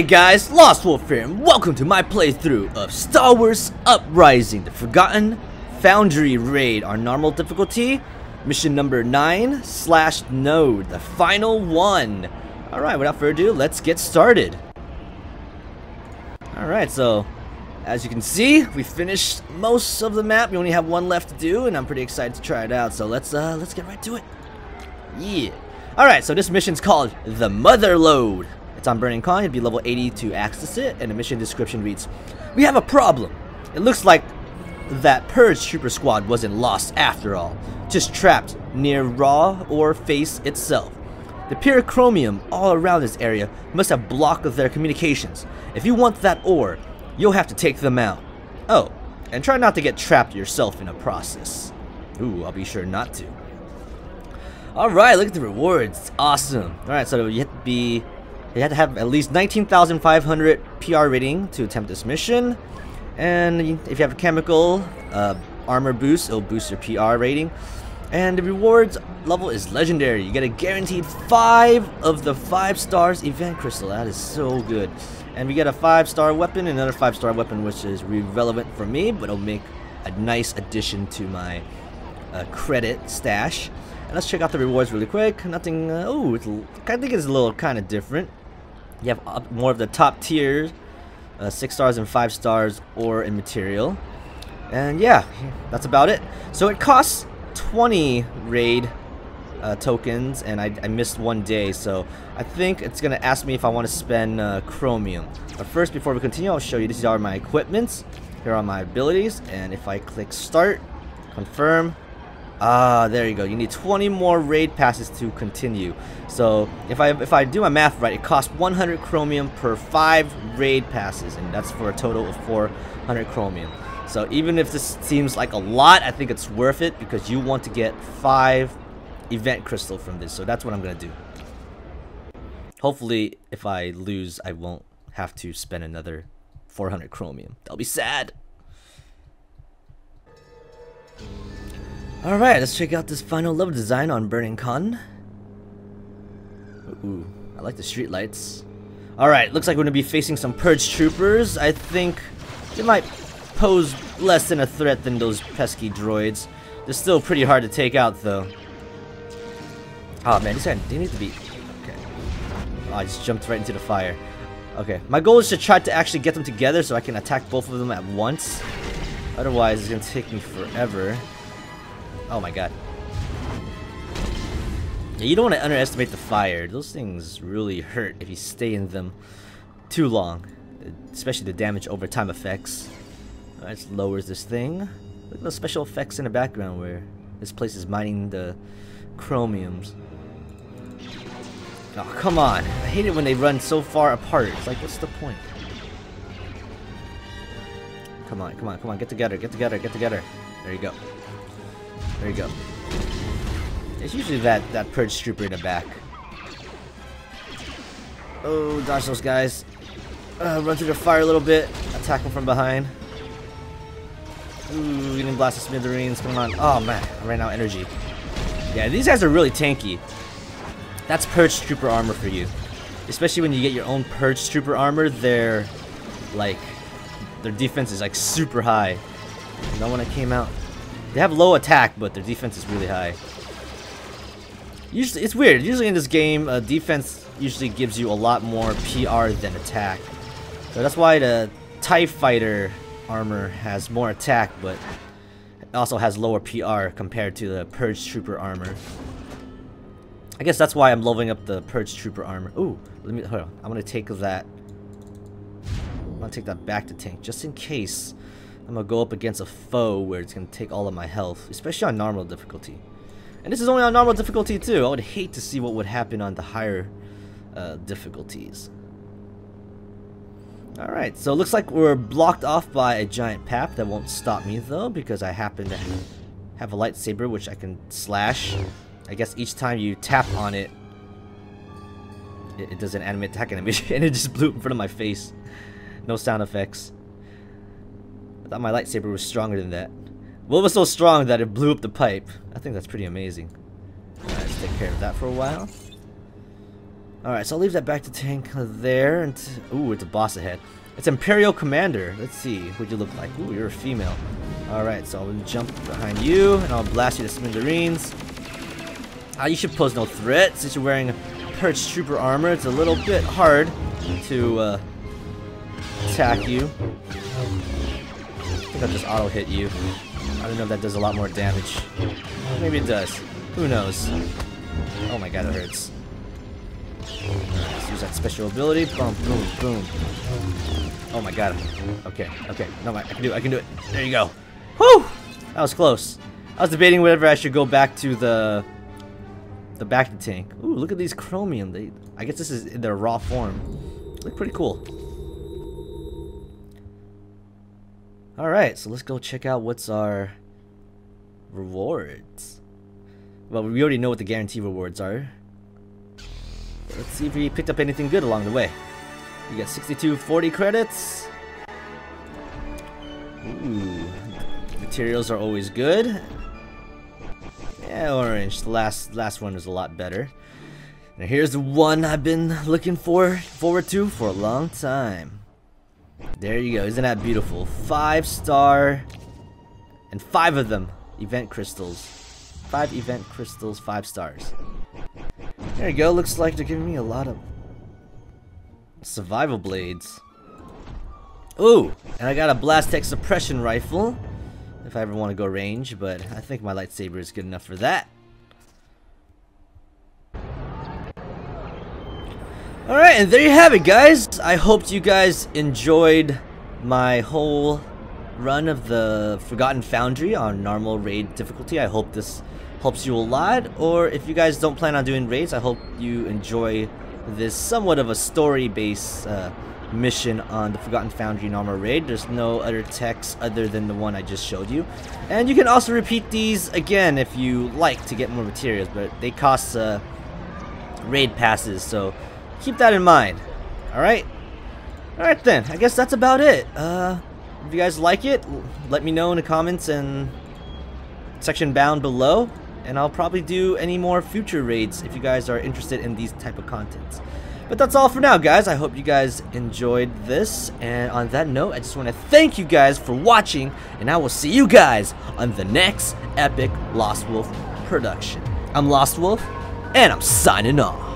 Hey guys, Lost Wolf here, and welcome to my playthrough of Star Wars Uprising, the Forgotten Foundry Raid on normal difficulty, mission number 9 slash node, the final one. Alright, without further ado, let's get started. Alright, so as you can see, we finished most of the map. We only have one left to do, and I'm pretty excited to try it out. So let's uh let's get right to it. Yeah. Alright, so this mission's called the Motherlode. It's on Burnin Konn, it'd be level 80 to access it, and the mission description reads, We have a problem. It looks like that Purge Trooper Squad wasn't lost after all, just trapped near Raw or Face itself. The pure chromium all around this area must have blocked their communications. If you want that ore, you'll have to take them out. Oh, and try not to get trapped yourself in a process. Ooh, I'll be sure not to. Alright, look at the rewards. It's awesome. Alright, so you have to be you have to have at least 19,500 PR rating to attempt this mission. And if you have a chemical uh, armor boost, it'll boost your PR rating. And the rewards level is legendary. You get a guaranteed 5 of the 5 stars event crystal. That is so good. And we get a 5 star weapon, another 5 star weapon which is relevant for me, but it'll make a nice addition to my uh, credit stash. And let's check out the rewards really quick. Nothing, uh, oh, I think it's a little kind of different. You have more of the top tiers, uh, 6 stars and 5 stars ore and material. And yeah, that's about it. So it costs 20 raid uh, tokens, and I, I, missed one day, so I think it's going to ask me if I want to spend uh, chromium. But first, before we continue, I'll show you these are my equipments. Here are my abilities, and if I click start, confirm, Ah, there you go. You need 20 more raid passes to continue. So if I if I do my math right, it costs 100 chromium per five raid passes, and that's for a total of 400 chromium. So even if this seems like a lot, I think it's worth it because you want to get five event crystal from this. So that's what I'm gonna do. Hopefully, if I lose, I won't have to spend another 400 chromium. That'll be sad. Alright, let's check out this final level design on Burnin Konn. Ooh, I like the street lights. Alright, looks like we're to be facing some Purge Troopers. I think they might pose less than a threat than those pesky droids. They're still pretty hard to take out, though. Oh man, these guys, they need to be... Okay. Oh, I just jumped right into the fire. Okay, my goal is to try to actually get them together so I can attack both of them at once. Otherwise, it's to take me forever. Oh my god. Yeah, you don't want to underestimate the fire. Those things really hurt if you stay in them too long. Especially the damage over time effects. Alright, lowers this thing. Look at those special effects in the background where this place is mining the chromiums. Oh, come on. I hate it when they run so far apart. It's like, what's the point? Come on, come on, come on. Get together, get together, get together. There you go. There you go. It's usually that, that Purge Trooper in the back. Oh, dodge those guys. Uh, run through the fire a little bit. Attack them from behind. Ooh, getting of smithereens. Come on. Oh, man. I ran out energy. Yeah, these guys are really tanky. That's Purge Trooper armor for you. Especially when you get your own Purge Trooper armor, they're like, their defense is like super high. No one that came out. They have low attack, but their defense is really high. Usually, it's weird. Usually in this game, uh, defense usually gives you a lot more PR than attack. So that's why the TIE Fighter armor has more attack, but also has lower PR compared to the Purge Trooper armor. I guess that's why I'm leveling up the Purge Trooper armor. Ooh, let me, hold on. I'm gonna take that. I'm gonna take that back to tank, just in case I'm gonna go up against a foe where it's gonna take all of my health, especially on normal difficulty. And this is only on normal difficulty too. I would hate to see what would happen on the higher uh, difficulties. Alright, so it looks like we're blocked off by a giant pap. That won't stop me though, because I happen to have a lightsaber which I can slash. I guess each time you tap on it, it, it does an animate attack animation, and it just blew in front of my face. No sound effects thought my lightsaber was stronger than that. Well, it was so strong that it blew up the pipe. I think that's pretty amazing. let's take care of that for a while. Alright, so I'll leave that back to tank there. And Ooh, it's a boss ahead. It's Imperial Commander. Let's see what you look like. Ooh, you're a female. Alright, so I'll jump behind you, and I'll blast you to smithereens. Uh, you should pose no threat, since you're wearing a Purge Trooper armor. It's a little bit hard to uh, attack you. I just auto-hit you. I don't know if that does a lot more damage. Maybe it does. Who knows? Oh my god, it hurts. Let's use that special ability. Boom, boom, boom. Oh my god. Okay, okay. No, I can do it. I can do it. There you go. Whew! That was close. I was debating whether I should go back to the the back the tank. Ooh, look at these chromium. They, I guess this is in their raw form. Look pretty cool. Alright, so let's go check out what's our rewards. Well, we already know what the guarantee rewards are. Let's see if we picked up anything good along the way. You got 6240 credits. Ooh, materials are always good. Yeah, orange. The last last one was a lot better. Now here's the one I've been looking for forward to for a long time. There you go. Isn't that beautiful? Five star and five of them event crystals. Five event crystals, five stars. There you go. Looks like they're giving me a lot of survival blades. Ooh, and I got a Blastech suppression rifle if I ever want to go range, but I think my lightsaber is good enough for that. Alright, and there you have it, guys. I hope you guys enjoyed my whole run of the Forgotten Foundry on normal raid difficulty. I hope this helps you a lot, or if you guys don't plan on doing raids, I hope you enjoy this somewhat of a story-based uh, mission on the Forgotten Foundry normal raid. There's no other text other than the one I just showed you. And you can also repeat these again if you like to get more materials, but they cost uh, raid passes, so keep that in mind. Alright? Alright then, I guess that's about it. Uh, if you guys like it, let me know in the comments and section down below. And I'll probably do any more future raids if you guys are interested in these type of contents. But that's all for now, guys. I hope you guys enjoyed this. And on that note, I just want to thank you guys for watching. And I will see you guys on the next epic Lost Wolf production. I'm Lost Wolf, and I'm signing off.